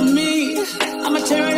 me. I'ma tear it